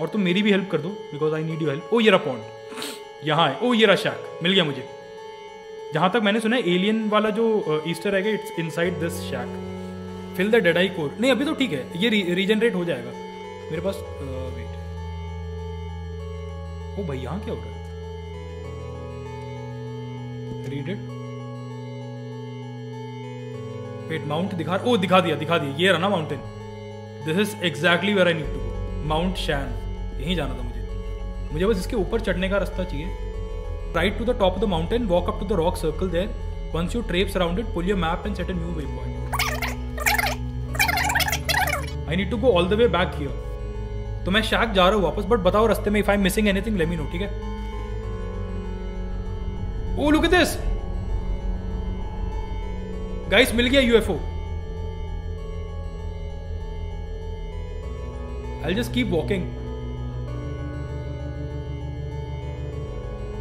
और तुम मेरी भी हेल्प कर दो because I need you help ओ ये रहा पॉइंट यहाँ है. ओ ये रहा शैक मिल गया मुझे. जहाँ तक मैंने सुना है एलियन वाला जो ईस्टर है it's inside this shack fill the dead eye core नहीं, अभी तो ठीक है. ये रीजनरेट हो जाएगा. मेरे पास वेट ओ भाई, यहाँ क्या हो रहा है? रीड इट वेट माउंट दिखा ओ दिखा दिया दिखा दिया. ये रहा ना mountain this is exactly where I need to go mount Shan यहीं जाना था मुझे। मुझे बस इसके ऊपर चढ़ने का रास्ता चाहिए। Right to the top of the mountain walk up to the rock circle there once you traps around it pull your map and set a new way point I need to go all the way back here तो मैं शैक जा रहा हूँ वापस but बताओ रास्ते में if I am missing anything let me know ठीक है? ओ लुक एट दिस गाइस मिल गया UFO I just keep walking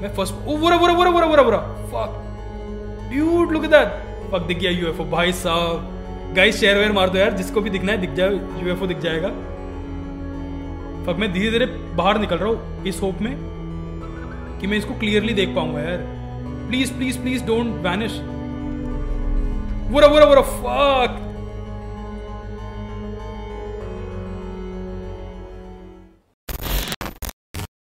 मैं फ़र्स्ट ओ, बुरा बुरा बुरा बुरा बुरा बुरा। Fuck dude look at that fuck दिख गया यूएफओ भाई साहब। गाइस शेयर वेयर मार दो यार। जिसको भी दिखना है, दिख जाए। यूएफओ दिख जाएगा। फक मैं धीरे धीरे बाहर निकल रहा हूँ इस होप में कि मैं इसको क्लियरली देख पाऊँगा यार। Please please please don't vanish बुरा बुरा बुरा। फक